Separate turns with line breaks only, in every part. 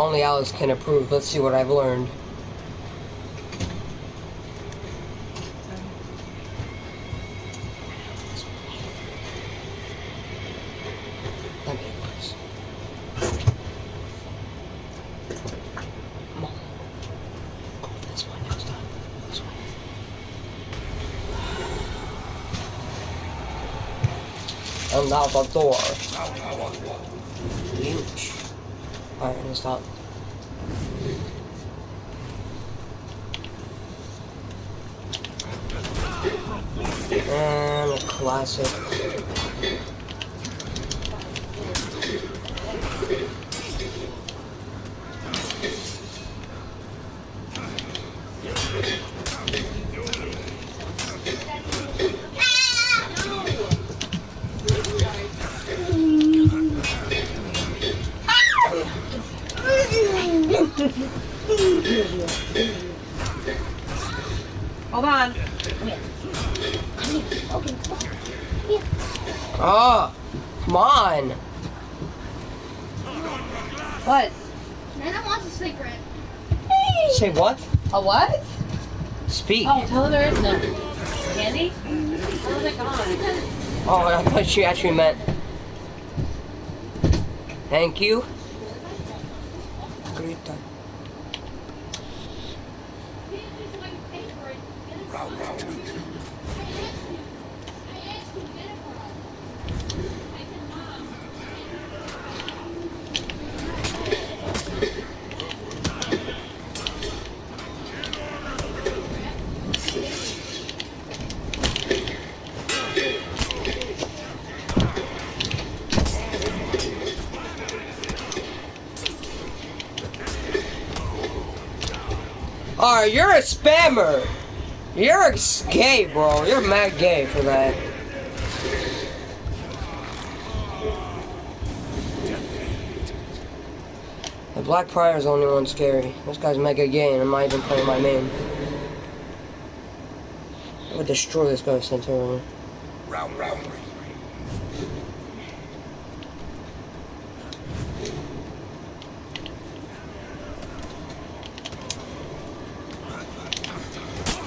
Only Alice can approve. Let's see what I've learned. Let me please. Come on. This one next time. This one. And now the door. Huge. Alright, I'm gonna stop. Uh, and a classic.
Hold on. Okay.
Oh, ah, come on.
What?
Nana wants a secret.
Say what?
A what?
Speak.
Oh, tell her there is none. Candy? How's it gone?
Oh, I thought she actually meant. Thank you. Grita. Alright, you're a spammer. You're a gay, bro. You're mad gay for that. The Black Prior is the only one scary. This guy's mega gay and I'm even playing my main. I would destroy this guy's Centurion.
Round, round.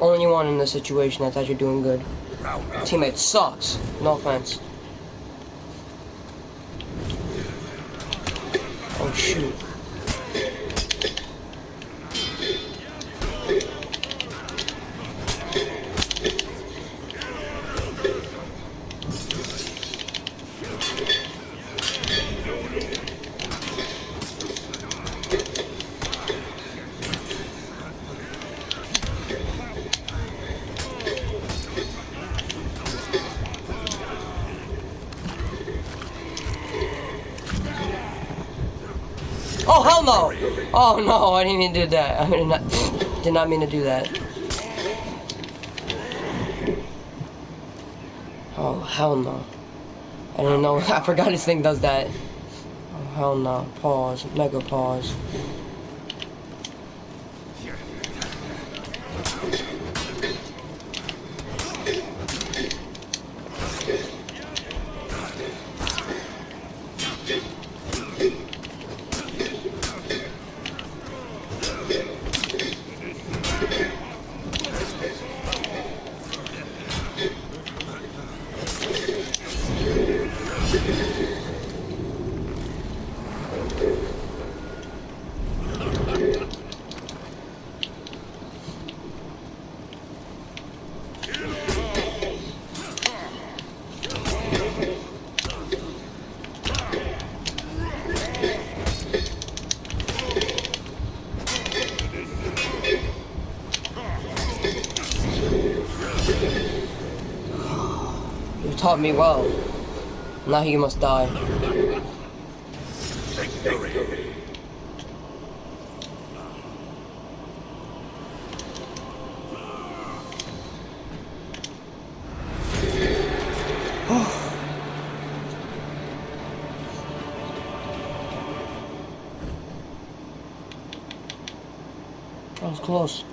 only one in this situation that's actually doing good. Teammate sucks. No offense. Oh shoot. Oh hell no! Oh no, I didn't mean to do that. I did not, did not mean to do that. Oh hell no. I don't know. I forgot this thing does that. Oh hell no. Pause. Mega pause. taught me well. Now he must die. That was close.